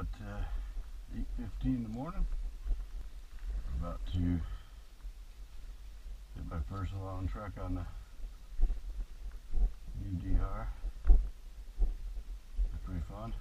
about uh, 8.15 in the morning. About to hit my first long truck on the. It's pretty fun.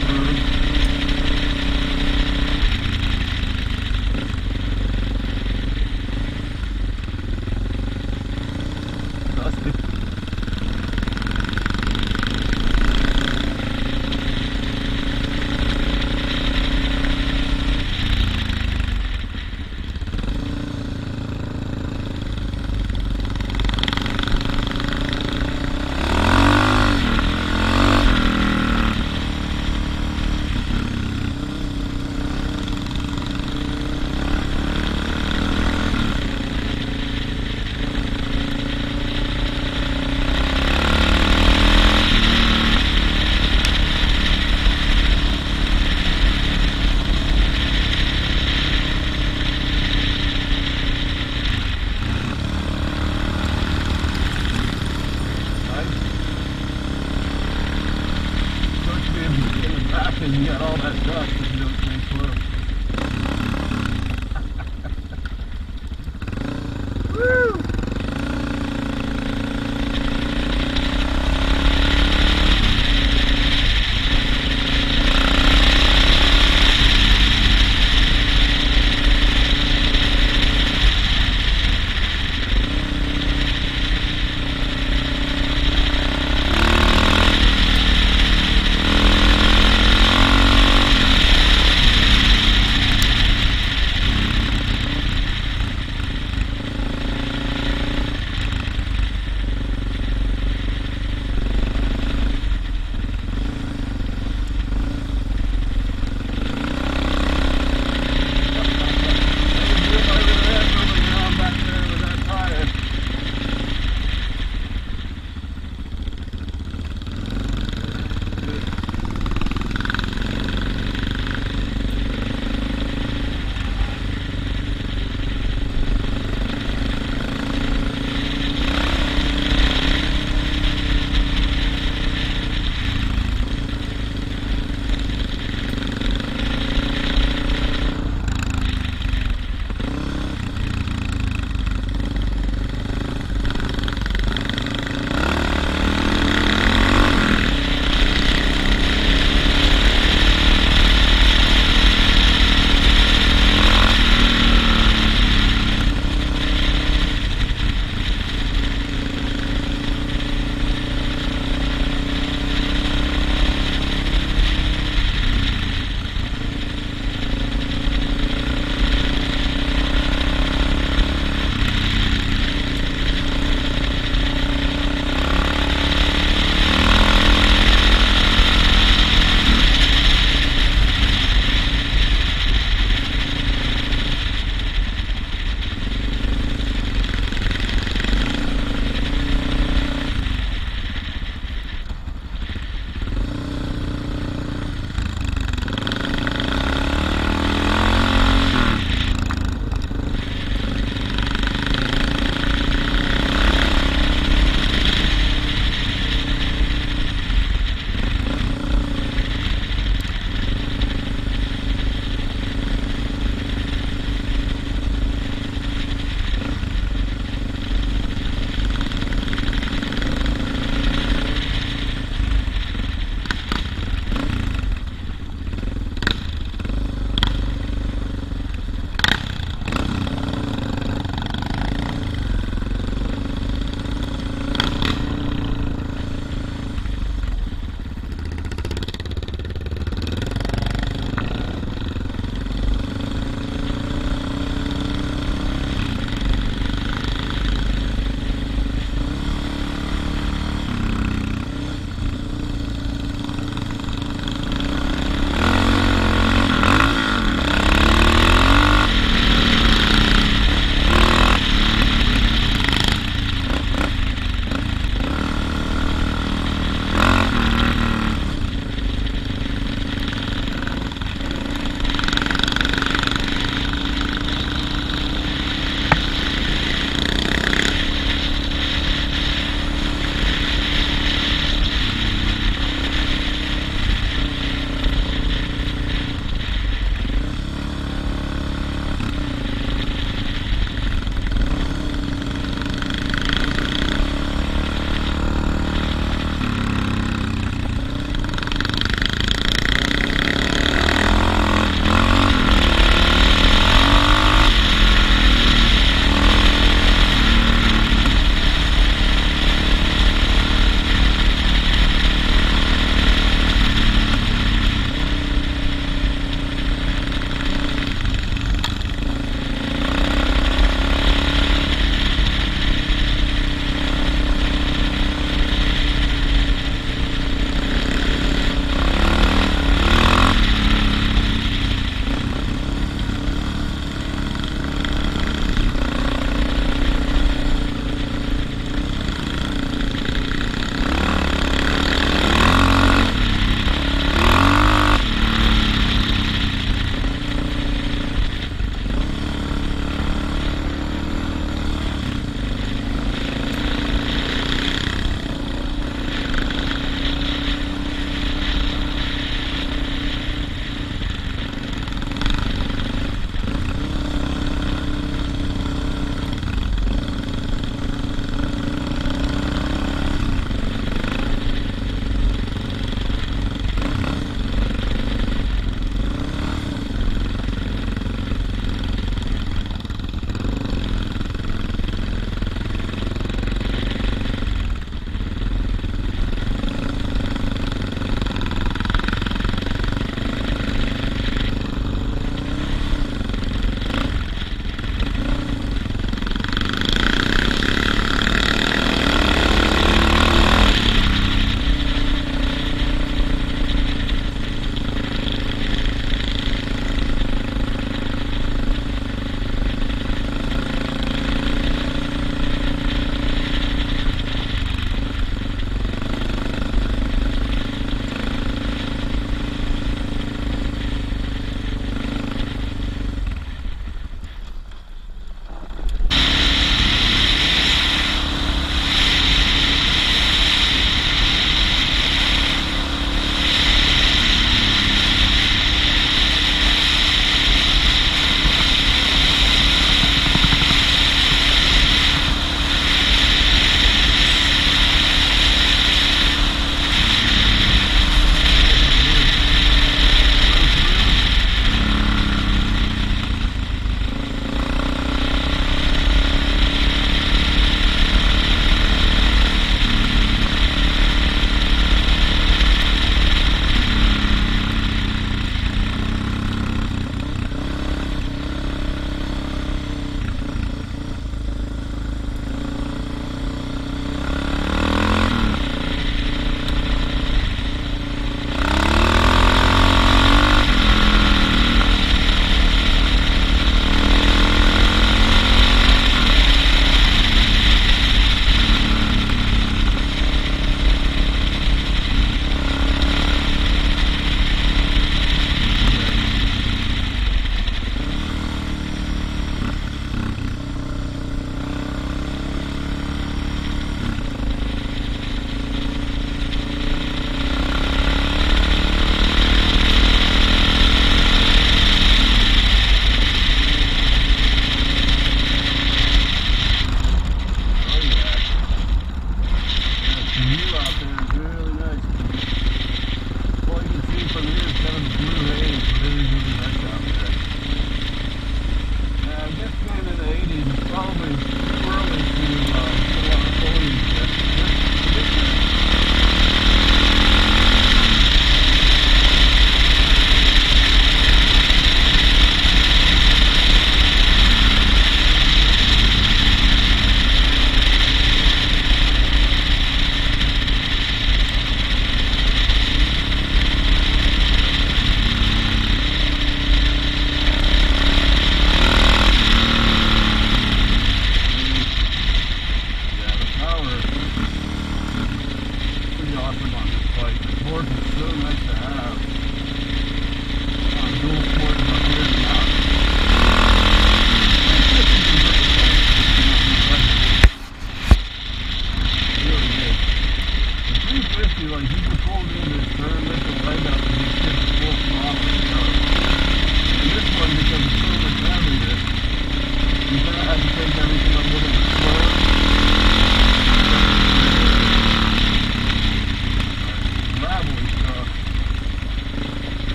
Dusty. you got all that stuff.